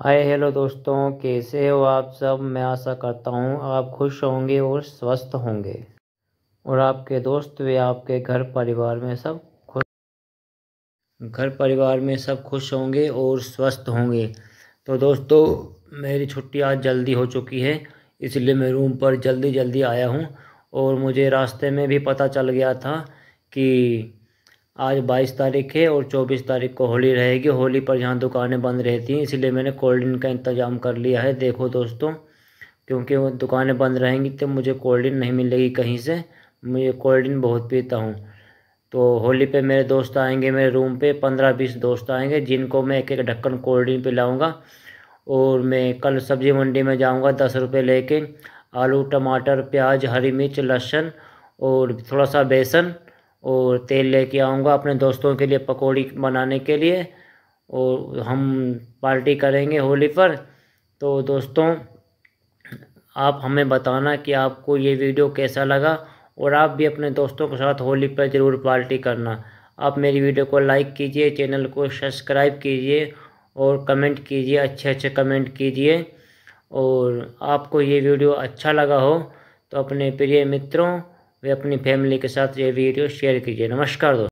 हाय, hello दोस्तों, कैसे हो आप सब? मैं आशा करता हूँ आप खुश होंगे और स्वस्थ होंगे। और आपके दोस्त व आपके घर परिवार में सब खुश घर परिवार में सब खुश होंगे और स्वस्थ होंगे। तो दोस्तों, मेरी छुट्टी आज जल्दी हो चुकी है, इसलिए मैं रूम पर जल्दी जल्दी आया हूँ। और मुझे रास्ते में भी पता चल गया था कि आज बाईस तारीख है और चौबीस तारीख को होली रहेगी। होली पर यहाँ दुकानें बंद रहती हैं, इसलिए मैंने कोल्ड ड्रिंक का इंतज़ाम कर लिया है। देखो दोस्तों, क्योंकि वो दुकानें बंद रहेंगी तो मुझे कोल्ड ड्रिंक नहीं मिलेगी कहीं से। मुझे कोल्ड ड्रिंक बहुत पीता हूँ। तो होली पे मेरे दोस्त आएँगे मेरे रूम पे, पंद्रह बीस दोस्त आएँगे, जिनको मैं एक एक ढक्कन कोल्ड ड्रिंक पिलाऊँगा। और मैं कल सब्ज़ी मंडी में जाऊँगा दस रुपये लेके, आलू, टमाटर, प्याज, हरी मिर्च, लहसुन और थोड़ा सा बेसन और तेल लेके आऊँगा अपने दोस्तों के लिए पकौड़ी बनाने के लिए। और हम पार्टी करेंगे होली पर। तो दोस्तों, आप हमें बताना कि आपको ये वीडियो कैसा लगा और आप भी अपने दोस्तों के साथ होली पर ज़रूर पार्टी करना। आप मेरी वीडियो को लाइक कीजिए, चैनल को सब्सक्राइब कीजिए और कमेंट कीजिए अच्छे अच्छे कमेंट कीजिए। और आपको ये वीडियो अच्छा लगा हो तो अपने प्रिय मित्रों वे अपनी फैमिली के साथ ये वीडियो शेयर कीजिए। नमस्कार दोस्तों।